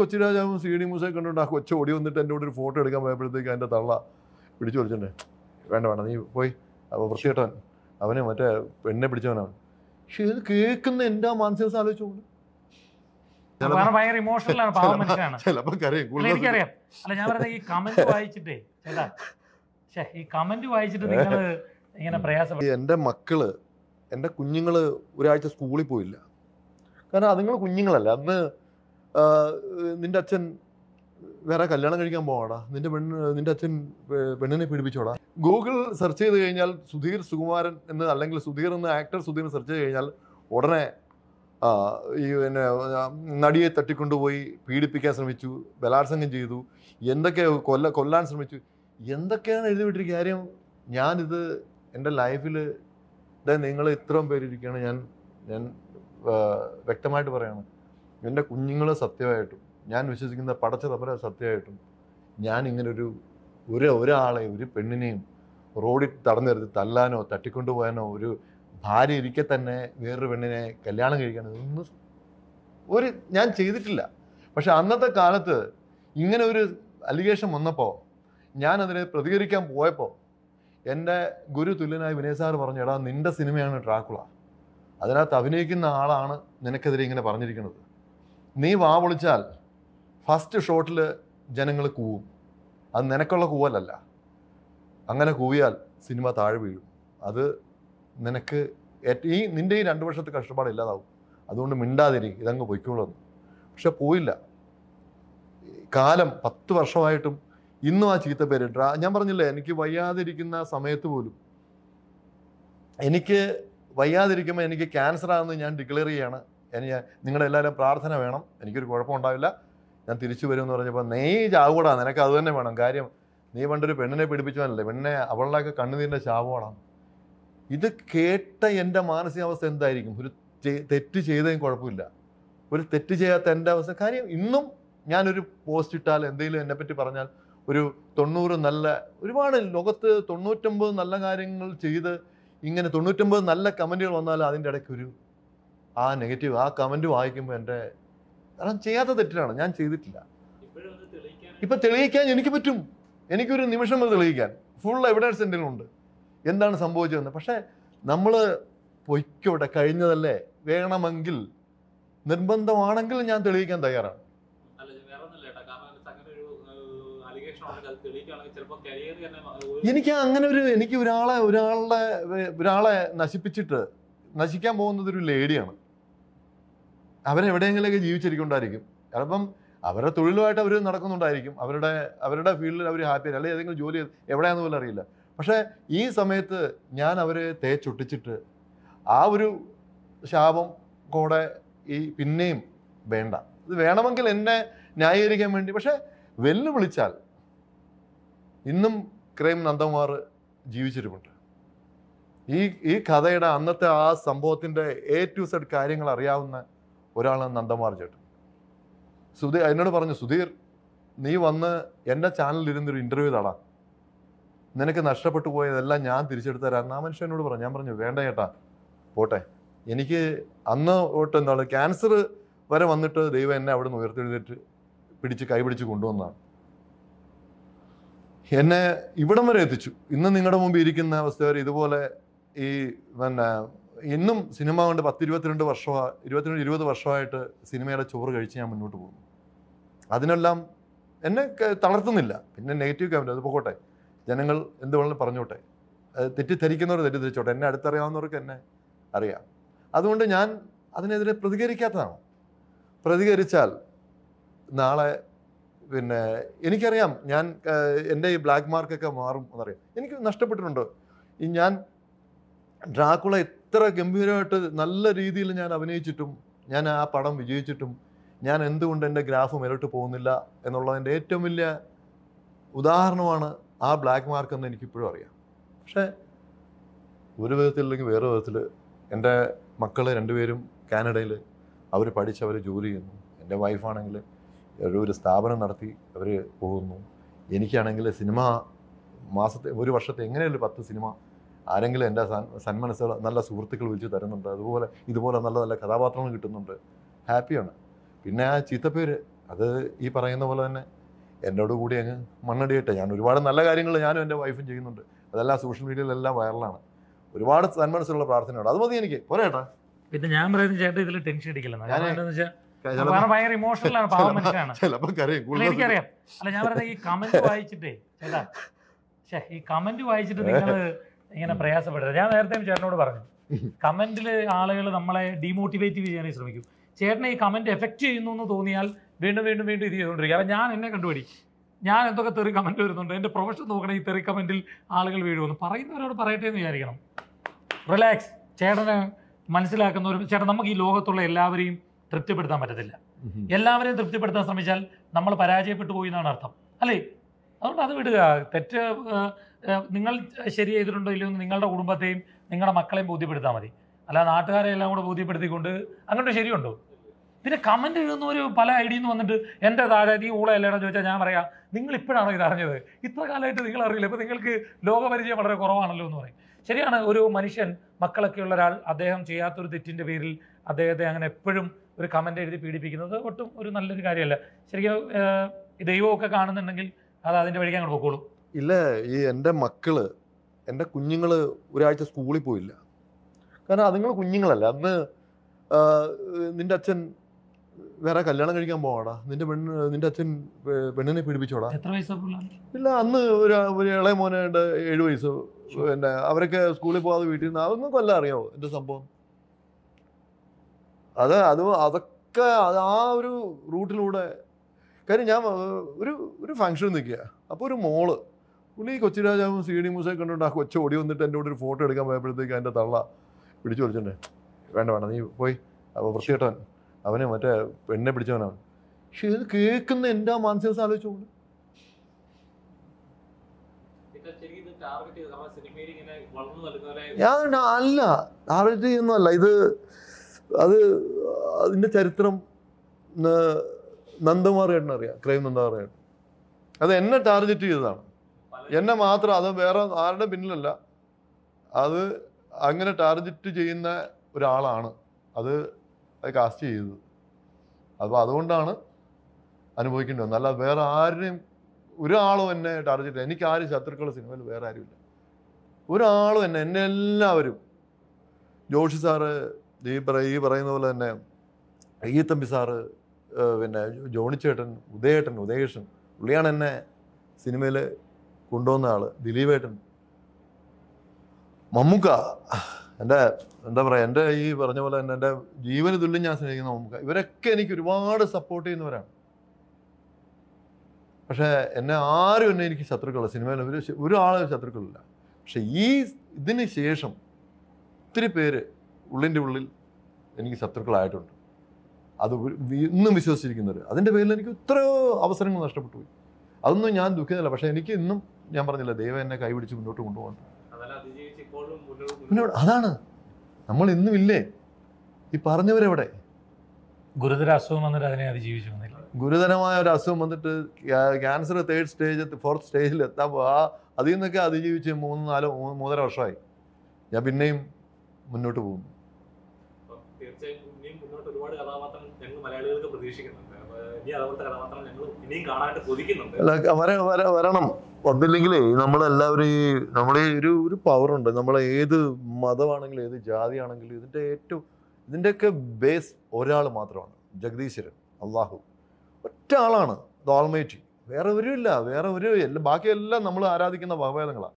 കൊച്ചിരാജാവും C D മൂസയെ കണ്ടുകൊണ്ട് ആ കൊച്ചു ഓടി വന്നിട്ട് എന്റെ കൂടെ ഒരു ഫോട്ടോ എടുക്കാൻ പോയപ്പോഴത്തേക്ക് അതിന്റെ തള്ള പിടിച്ചു വലിച്ചിട്ടുണ്ട്. വേണ്ട വേണ്ട നീ പോയി. അപ്പോൾ വൃത്തികെട്ടവൻ. അവനെ മറ്റേ പെണ്ണെ പിടിച്ചവനാണ്. പക്ഷെ ഇത് കേൾക്കുന്ന എന്റെ ആ മാനസിക ആലോചിച്ചു ഭയങ്കര ഇമോഷണൽ ആണ് പാവം മനുഷ്യനാണ്. എനിക്കറിയാം അല്ല ഞാൻ പറയുന്നത് ഈ കമന്റ് വായിച്ചിട്ടേ ചേട്ടാ ഈ കമന്റ് വായിച്ചിട്ട് നിങ്ങൾ ഇങ്ങനെ പ്രയാസം എന്റെ മക്കൾ എന്റെ കുഞ്ഞുങ്ങൾ ഒരാഴ്ച സ്കൂളിൽ പോയില്ല. കാരണം അതുങ്ങൾ കുഞ്ഞുങ്ങളല്ല. അന്ന് നിന്റെ അച്ഛൻ വേറെ കല്യാണം കഴിക്കാൻ പോവാടാ. നിന്റെ പെണ്ണ് നിന്റെ അച്ഛൻ പെണ്ണിനെ പീഡിപ്പിച്ചോടാ. ഗൂഗിൾ സെർച്ച് ചെയ്ത് കഴിഞ്ഞാൽ സുധീർ സുകുമാരൻ എന്ന് അല്ലെങ്കിൽ സുധീർ എന്ന ആക്ടർ സുധീർ സെർച്ച് ചെയ്ത് കഴിഞ്ഞാൽ ഉടനെ ഈ പിന്നെ നടിയെ തട്ടിക്കൊണ്ടുപോയി പീഡിപ്പിക്കാൻ ശ്രമിച്ചു ബലാത്സംഗം ചെയ്തു എന്തൊക്കെ കൊല്ല കൊല്ലാൻ ശ്രമിച്ചു. എന്തൊക്കെയാണ് എഴുതി വിട്ടിരിക്കുക കാര്യം? ഞാനിത് എന്റെ ലൈഫിൽ നിങ്ങൾ ഇത്രയും പേരിരിക്കുകയാണ് ഞാൻ ഞാൻ വ്യക്തമായിട്ട് പറയാണ്. എന്റെ കുഞ്ഞുങ്ങൾ സത്യമായിട്ടും ഞാൻ വിശ്വസിക്കുന്ന പടച്ച തമര സത്യമായിട്ടും ഞാൻ ഇങ്ങനൊരു ഒരു ഒരാളെ ഒരു പെണ്ണിനെയും റോഡിൽ തടഞ്ഞെടുത്ത് തല്ലാനോ തട്ടിക്കൊണ്ടുപോകാനോ ഒരു ഭാര്യ ഇരിക്കെ തന്നെ വേറൊരു പെണ്ണിനെ കല്യാണം കഴിക്കാനോ ഒന്നും ഒരു ഞാൻ ചെയ്തിട്ടില്ല. പക്ഷെ അന്നത്തെ കാലത്ത് ഇങ്ങനെ ഒരു അലിഗേഷൻ വന്നപ്പോൾ ഞാൻ അതിനെ പ്രതികരിക്കാൻ പോയപ്പോൾ എന്റെ ഗുരു തുല്യനായ വിനയ സാർ പറഞ്ഞു എടാ നിന്റെ സിനിമയാണ് ഡ്രാക്കുള. അതിനകത്ത് അഭിനയിക്കുന്ന ആളാണ് നിനക്കെതിരെ ഇങ്ങനെ പറഞ്ഞിരിക്കുന്നത്. നീ വാ വിളിച്ചാൽ ഫസ്റ്റ് ഷോട്ടിൽ ജനങ്ങൾ കൂവും. അത് നിനക്കുള്ള കൂവലല്ല. അങ്ങനെ കൂവിയാൽ സിനിമ താഴെ വീഴും. അത് നിനക്ക് ഈ നിന്റെ ഈ രണ്ട് വർഷത്തെ കഷ്ടപ്പാട് ഇല്ലാതാവും. അതുകൊണ്ട് മിണ്ടാതിരി ഇതങ്ങ് പൊയ്ക്കോളും പക്ഷെ പോയില്ല. കാലം പത്ത് വർഷമായിട്ടും ഇന്നും ആ ചീത്ത പേരിട്ട ഞാൻ പറഞ്ഞില്ലേ എനിക്ക് വയ്യാതിരിക്കുന്ന സമയത്ത് പോലും എനിക്ക് വയ്യാതിരിക്കുമ്പോൾ എനിക്ക് ക്യാൻസർ ആണെന്ന് ഞാൻ ഡിക്ലെയർ ചെയ്യാണ്. എനിക്ക് നിങ്ങളുടെ എല്ലാവരും പ്രാർത്ഥന വേണം. എനിക്കൊരു കുഴപ്പമുണ്ടാവില്ല ഞാൻ തിരിച്ചു വരും എന്ന് പറഞ്ഞപ്പോൾ നീ ചാവൂടാ നിനക്ക് അത് തന്നെ വേണം. കാര്യം നീ പണ്ടൊരു പെണ്ണിനെ പിടിപ്പിച്ചവനല്ലേ പെണ്ണിനെ അവളുടെയൊക്കെ കണ്ണുനീരിന്റെ ചാവോടാണ് ഇത് കേട്ട എന്റെ മാനസികാവസ്ഥ എന്തായിരിക്കും? ഒരു തെറ്റ് ചെയ്തതും കുഴപ്പമില്ല. ഒരു തെറ്റ് ചെയ്യാത്ത എന്റെ അവസ്ഥ. കാര്യം ഇന്നും ഞാനൊരു പോസ്റ്റ് ഇട്ടാൽ എന്തെങ്കിലും എന്നെപ്പറ്റി പറഞ്ഞാൽ ഒരു തൊണ്ണൂറ് നല്ല ഒരുപാട് ലോകത്ത് തൊണ്ണൂറ്റൊമ്പത് നല്ല കാര്യങ്ങൾ ചെയ്ത് ഇങ്ങനെ തൊണ്ണൂറ്റൊമ്പത് നല്ല കമന്റുകൾ വന്നാൽ അതിന്റെ ഇടയ്ക്ക് ഒരു ആ നെഗറ്റീവ് ആ കമന്റ് വായിക്കുമ്പോൾ എന്റെ കാരണം ചെയ്യാത്ത തെറ്റിലാണ് ഞാൻ ചെയ്തിട്ടില്ല. ഇപ്പൊ തെളിയിക്കാൻ എനിക്ക് പറ്റും. എനിക്കൊരു നിമിഷം അത് തെളിയിക്കാൻ. ഫുൾ എവിഡൻസ് എന്റെ ഉണ്ട് എന്താണ് സംഭവിച്ചതെന്ന്. പക്ഷേ നമ്മൾ പൊയ്ക്കോട്ടെ കഴിഞ്ഞതല്ലേ? വേണമെങ്കിൽ നിർബന്ധമാണെങ്കിൽ ഞാൻ തെളിയിക്കാൻ തയ്യാറാണ്. എനിക്ക് അങ്ങനെ ഒരു എനിക്ക് ഒരാളെ ഒരാളുടെ ഒരാളെ നശിപ്പിച്ചിട്ട് നശിക്കാൻ പോകുന്നത് ഒരു ലേഡിയാണ് അവരെവിടെയെങ്കിലൊക്കെ ജീവിച്ചിരിക്കുന്നുണ്ടായിരിക്കും. ചിലപ്പം അവരുടെ തൊഴിലുമായിട്ട് അവർ നടക്കുന്നുണ്ടായിരിക്കും. അവരുടെ അവരുടെ ഫീൽഡിൽ അവർ ഹാപ്പി അല്ലെങ്കിൽ ഏതെങ്കിലും ജോലി എവിടെയാണെന്ന് പോലും അറിയില്ല. പക്ഷേ ഈ സമയത്ത് ഞാൻ അവരെ തേച്ചൊട്ടിച്ചിട്ട് ആ ഒരു ശാപം കൂടെ ഈ പിന്നെയും വേണ്ട. ഇത് വേണമെങ്കിൽ എന്നെ ന്യായീകരിക്കാൻ വേണ്ടി. പക്ഷേ വെല്ലുവിളിച്ചാൽ ഇന്നും ക്രൈം നന്ദകുമാർ ജീവിച്ചിരിപ്പുണ്ട് ഈ ഈ കഥയുടെ അന്നത്തെ ആ സംഭവത്തിന്റെ എ ടു സെഡ് കാര്യങ്ങൾ അറിയാവുന്ന ഒരാളാണ് നന്ദമാർ ചേട്ടൻ. സുധീർ എന്നോട് പറഞ്ഞു സുധീർ നീ വന്ന് എന്റെ ചാനലിൽ ഇരുന്നൊരു ഇന്റർവ്യൂ തടാ. നിനക്ക് നഷ്ടപ്പെട്ടു പോയതെല്ലാം ഞാൻ തിരിച്ചെടുത്ത് തരാം. ആ മനുഷ്യനോട് പറഞ്ഞു ഞാൻ പറഞ്ഞു വേണ്ട ചേട്ടാ പോട്ടെ. എനിക്ക് അന്ന് തൊട്ട് എന്താണ് ക്യാൻസർ വരെ വന്നിട്ട് ദൈവം എന്നെ അവിടെ നിന്ന് ഉയർത്തെഴുതിട്ട് പിടിച്ച് കൈപിടിച്ച് കൊണ്ടുവന്നതാണ്. എന്നെ ഇവിടം വരെ എത്തിച്ചു. ഇന്ന് നിങ്ങളുടെ മുമ്പ് ഇരിക്കുന്ന അവസ്ഥ ഇതുപോലെ ഈ പിന്നെ ഇന്നും സിനിമ കൊണ്ട് പത്ത് ഇരുപത്തിരണ്ട് വർഷമാ ഇരുപത്തിരണ്ട് ഇരുപത് വർഷമായിട്ട് സിനിമയുടെ ചോറ് കഴിച്ച് ഞാൻ മുന്നോട്ട് പോകുന്നു. അതിനെല്ലാം എന്നെ തളർത്തുന്നില്ല. പിന്നെ നെഗറ്റീവ് ക്യാമറ അത് പോകട്ടെ ജനങ്ങൾ എന്ത് വേണമെങ്കിലും പറഞ്ഞോട്ടെ. തെറ്റിദ്ധരിക്കുന്നവർ തെറ്റിദ്ധരിച്ചോട്ടെ. എന്നെ അടുത്തറിയാവുന്നവർക്ക് എന്നെ അറിയാം. അതുകൊണ്ട് ഞാൻ അതിനെതിരെ പ്രതികരിക്കാത്തതാണ്. പ്രതികരിച്ചാൽ നാളെ പിന്നെ എനിക്കറിയാം ഞാൻ എന്റെ ഈ ബ്ലാക്ക് മാർക്കൊക്കെ മാറും എന്നറിയാം. എനിക്ക് നഷ്ടപ്പെട്ടിട്ടുണ്ട്. ഈ ഞാൻ ഡ്രാക്കുള ഇത്ര ഗംഭീരമായിട്ട് നല്ല രീതിയിൽ ഞാൻ അഭിനയിച്ചിട്ടും ഞാൻ ആ പടം വിജയിച്ചിട്ടും ഞാൻ എന്തുകൊണ്ട് എന്റെ ഗ്രാഫ് മേലോട്ട് പോകുന്നില്ല എന്നുള്ളതിന്റെ ഏറ്റവും വലിയ ഉദാഹരണമാണ് ആ ബ്ലാക്ക് മാർക്ക് എന്ന് എനിക്കിപ്പോഴും അറിയാം. പക്ഷേ ഒരു വിധത്തില്ലെങ്കിൽ വേറെ വിധത്തിൽ എന്റെ മക്കൾ രണ്ടുപേരും കാനഡയിൽ അവർ പഠിച്ച് അവർ ജോലി ചെയ്യുന്നു. എന്റെ വൈഫാണെങ്കിൽ ഒരു സ്ഥാപനം നടത്തി അവർ പോകുന്നു. എനിക്കാണെങ്കിൽ സിനിമ മാസത്തെ ഒരു വർഷത്തെ എങ്ങനെയുള്ള പത്ത് സിനിമ ആരെങ്കിലും എന്റെ സന്മനസ്സുകൾ നല്ല സുഹൃത്തുക്കൾ വിളിച്ച് തരുന്നുണ്ട്. അതുപോലെ ഇതുപോലെ നല്ല നല്ല കഥാപാത്രങ്ങൾ കിട്ടുന്നുണ്ട്. ഹാപ്പിയാണ്. പിന്നെ ആ ചീത്തപ്പേര് അത് ഈ പറയുന്ന പോലെ തന്നെ എന്നോട് കൂടി അങ്ങ് മണ്ണടിയട്ടെ. ഞാൻ ഒരുപാട് നല്ല കാര്യങ്ങൾ ഞാനും എന്റെ വൈഫും ചെയ്യുന്നുണ്ട്. അതെല്ലാം സോഷ്യൽ മീഡിയയിലെല്ലാം വൈറലാണ്. ഒരുപാട് സന്മനസ്സുള്ള പ്രാർത്ഥനയുണ്ട്. അത് മതി എനിക്ക്. പോരേട്ടാ പിന്നെ ഞാൻ പറയുന്നത് ചേട്ടൻ ഇതിൽ ടെൻഷൻ അടിക്കില്ല. ഭയങ്കര ഇമോഷണൽ ആണ് പാവം മനുഷ്യനാണ്. എനിക്കറിയാം. അല്ല ഞാൻ പറയുന്നത് ഈ കമന്റ് വായിച്ചിട്ടേ ചേട്ടാ ഈ കമന്റ് വായിച്ചിട്ട് നിങ്ങൾ ഇങ്ങനെ പ്രയാസപ്പെടരുത് ഞാൻ നേരത്തെ ചേട്ടനോട് പറഞ്ഞു കമന്റിൽ ആളുകൾ നമ്മളെ ഡീമോട്ടിവേറ്റ് ചെയ്യാനേ ശ്രമിക്കും. ചേട്ടനെ ഈ കമന്റ് എഫക്റ്റ് ചെയ്യുന്നു എന്ന് തോന്നിയാൽ വീണ്ടും വീണ്ടും വീണ്ടും ഇത് ചെയ്തുകൊണ്ടിരിക്കുക അപ്പം ഞാൻ എന്നെ കണ്ടുപിടി. ഞാൻ എന്തൊക്കെ തെറി കമന്റ് വരുന്നുണ്ട് എന്റെ പ്രൊഫഷൻ നോക്കണേ ഈ തെറി കമന്റിൽ ആളുകൾ വീഴുമെന്ന് പറയുന്നവരോട് പറയട്ടെ എന്ന് വിചാരിക്കണം. റിലാക്സ് ചേട്ടന് മനസ്സിലാക്കുന്ന ഒരു ചേട്ടൻ നമുക്ക് ഈ ലോകത്തുള്ള എല്ലാവരെയും തൃപ്തിപ്പെടുത്താൻ പറ്റത്തില്ല. എല്ലാവരെയും തൃപ്തിപ്പെടുത്താൻ ശ്രമിച്ചാൽ നമ്മൾ പരാജയപ്പെട്ടു പോയി എന്നാണ് അർത്ഥം. അല്ലേ? അതുകൊണ്ട് അത് വിടുക. തെറ്റ് നിങ്ങൾ ശരി ചെയ്തിട്ടുണ്ടോ ഇല്ലയോ എന്ന് നിങ്ങളുടെ കുടുംബത്തെയും നിങ്ങളുടെ മക്കളെയും ബോധ്യപ്പെടുത്താൽ മതി. അല്ല നാട്ടുകാരെ എല്ലാം കൂടെ ബോധ്യപ്പെടുത്തിക്കൊണ്ട് അങ്ങോട്ട് ശരിയുണ്ടോ? പിന്നെ കമന്റ് എഴുതുന്നവർ പല ഐഡിയിൽ നിന്ന് വന്നിട്ട് എന്റെ താഴെ നീ ഊള അല്ലേടാ ചോദിച്ചാൽ ഞാൻ പറയാം നിങ്ങൾ ഇപ്പോഴാണോ ഇത് അറിഞ്ഞത്? ഇത്ര കാലമായിട്ട് നിങ്ങൾ അറിയില്ല. ഇപ്പോൾ നിങ്ങൾക്ക് ലോകപരിചയം വളരെ കുറവാണല്ലോ എന്ന് പറയും. ശരിയാണ് ഒരു മനുഷ്യൻ മക്കളൊക്കെയുള്ള ഒരാൾ അദ്ദേഹം ചെയ്യാത്തൊരു തെറ്റിന്റെ പേരിൽ അദ്ദേഹത്തെ അങ്ങനെ എപ്പോഴും ഒരു കമന്റ് എഴുതി പീഡിപ്പിക്കുന്നത് ഒട്ടും ഒരു നല്ലൊരു കാര്യമല്ല. ശരിക്കും ദൈവമൊക്കെ കാണുന്നുണ്ടെങ്കിൽ അത് അതിന്റെ വഴിക്ക് അങ്ങോട്ട് പൊക്കോളും. ഇല്ല ഈ എന്റെ മക്കൾ എന്റെ കുഞ്ഞുങ്ങൾ ഒരാഴ്ച സ്കൂളിൽ പോയില്ല. കാരണം അതുങ്ങൾ കുഞ്ഞുങ്ങളല്ല. അന്ന് നിന്റെ അച്ഛൻ വേറെ കല്യാണം കഴിക്കാൻ പോവാടാ. നിന്റെ പെണ്ണ് നിന്റെ അച്ഛൻ പെണ്ണിനെ പീഡിപ്പിച്ചോടാ. എത്ര ഇല്ല അന്ന് ഒരു ഒരു ഇളയ മോനായിട്ട് ഏഴു വയസ്സ്. പിന്നെ അവരൊക്കെ സ്കൂളിൽ പോകാതെ വീട്ടിൽ നിന്ന് അതൊന്നും കൊല്ലം അറിയാമോ എന്റെ സംഭവം? അത് അത് അതൊക്കെ അത് ആ ഒരു റൂട്ടിലൂടെ. കാര്യം ഞാൻ ഒരു ഒരു ഫംഗ്ഷൻ നിൽക്കുക. അപ്പോൾ ഒരു മോൾ പുള്ളി കൊച്ചി രാജാവും സി ഡി മൂസയെ കണ്ടുകൊണ്ട് ആ കൊച്ചു ഓടി വന്നിട്ട് എന്റെ കൂടെ ഒരു ഫോട്ടോ എടുക്കാൻ പോയപ്പോഴത്തേക്ക് അതിന്റെ തള്ള പിടിച്ചു വലിച്ചിട്ടുണ്ട് വേണ്ട വേണ്ട നീ പോയി. അപ്പോൾ വൃത്തികെട്ടവൻ അവനെ മറ്റേ പെണ്ണെ പിടിച്ചവനാണ്. പക്ഷെ ഇത് കേൾക്കുന്ന എന്റെ ആ മാനസിക ആലോചിച്ചു ഇത് ശരിക്കും ടാർഗറ്റ് ചെയ്ത് നമ്മുടെ സിനിമയിൽ ഇങ്ങനെ വളർന്നു നൽകുന്നവരെ ഞാൻ അല്ല ടാർഗറ്റ് ചെയ്യുന്നതല്ല. ഇത് അത് അതിന്റെ ചരിത്രം നന്ദകുമാർ ചേട്ടൻ അറിയാം ക്രൈം നന്ദകുമാർ ചേട്ടൻ അത് എന്നെ ടാർഗറ്റ് ചെയ്തതാണ്. എന്നെ മാത്രം അത് വേറെ ആരുടെ പിന്നിലല്ല. അത് അങ്ങനെ ടാർഗറ്റ് ചെയ്യുന്ന ഒരാളാണ് അത് അത് കാസ്റ്റ് ചെയ്തത്. അപ്പോൾ അതുകൊണ്ടാണ് അനുഭവിക്കേണ്ടി വന്നത്. അല്ല വേറെ ആരുടെയും ഒരാളും എന്നെ ടാർഗറ്റ് എനിക്ക് ആരും ശത്രുക്കളുടെ സിനിമയിൽ വേറെ ആരുമില്ല. ഒരാളും എന്നെ എന്നെ എല്ലാവരും. ജോഷി സാറ് ഈ പറ ഈ പറയുന്ന പോലെ തന്നെ ഈ തമ്പി സാറ് പിന്നെ ജോണിച്ചേട്ടൻ ഉദയേട്ടൻ ഉദയേഷൻ പുള്ളിയാണ് എന്നെ സിനിമയിൽ കൊണ്ടുവന്ന ആൾ ദിലീപേട്ടൻ മമ്മൂക്ക എന്റെ എന്താ പറയുക എന്റെ ഈ പറഞ്ഞ പോലെ തന്നെ എന്റെ ജീവന് തുല്യം ഞാൻ സ്നേഹിക്കുന്ന മമ്മൂക്ക. ഇവരൊക്കെ എനിക്ക് ഒരുപാട് സപ്പോർട്ട് ചെയ്യുന്നവരാണ്. പക്ഷേ എന്നെ ആരും എന്നെ എനിക്ക് ശത്രുക്കളില്ല. സിനിമയിൽ ഒരു ഒരാളെ ശത്രുക്കളില്ല. പക്ഷെ ഈ ഇതിന് ശേഷം ഒത്തിരി പേര് ഉള്ളിന്റെ ഉള്ളിൽ എനിക്ക് ശത്രുക്കളായിട്ടുണ്ട്. അത് ഇന്നും വിശ്വസിച്ചിരിക്കുന്നവർ അതിന്റെ പേരിൽ എനിക്ക് എത്രയോ അവസരങ്ങൾ നഷ്ടപ്പെട്ടു പോയി. അതൊന്നും ഞാൻ ദുഃഖിതല്ല പക്ഷേ എനിക്ക് ഇന്നും ഞാൻ പറഞ്ഞില്ല ദൈവം എന്നെ കൈപിടിച്ച് മുന്നോട്ട് കൊണ്ടുപോകണം അതെല്ലാം അതിജീവിച്ച് ഇപ്പോഴും മുന്നോട്ട് മുന്നോട്ട് അതാണ്. നമ്മൾ ഇന്നും ഇല്ലേ? ഈ പറഞ്ഞവരെവിടെ? ഗുരുതര അസുഖം വന്നിട്ട് അതിനെ അതിജീവിച്ചു വന്നില്ല? ഗുരുതരമായ ഒരു അസുഖം വന്നിട്ട് ക്യാൻസർ തേർഡ് സ്റ്റേജ് ഫോർത്ത് സ്റ്റേജിൽ എത്താൻ ആ അതിൽ നിന്നൊക്കെ അതിജീവിച്ച് മൂന്ന് നാലോ മൂന്ന് മൂന്നര വർഷമായി. ഞാൻ പിന്നെയും മുന്നോട്ട് പോകുന്നു. അല്ല വര വര വരണം. വന്നില്ലെങ്കിലേ നമ്മളെല്ലാവരും ഈ നമ്മളെ ഒരു ഒരു പവറുണ്ട് നമ്മളെ ഏത് മതമാണെങ്കിലും ഏത് ജാതിയാണെങ്കിലും ഇതിന്റെ ഏറ്റവും ഇതിന്റെയൊക്കെ ബേസ് ഒരാൾ മാത്രമാണ്. ജഗദീശ്വരൻ അള്ളാഹു. ഒറ്റ ആളാണ്. ദോൾമേറ്റി വേറെ ഒരു ഇല്ല. വേറെ ഒരു എല്ലാ ബാക്കിയെല്ലാം നമ്മൾ ആരാധിക്കുന്ന ഭഗവേദങ്ങളാണ്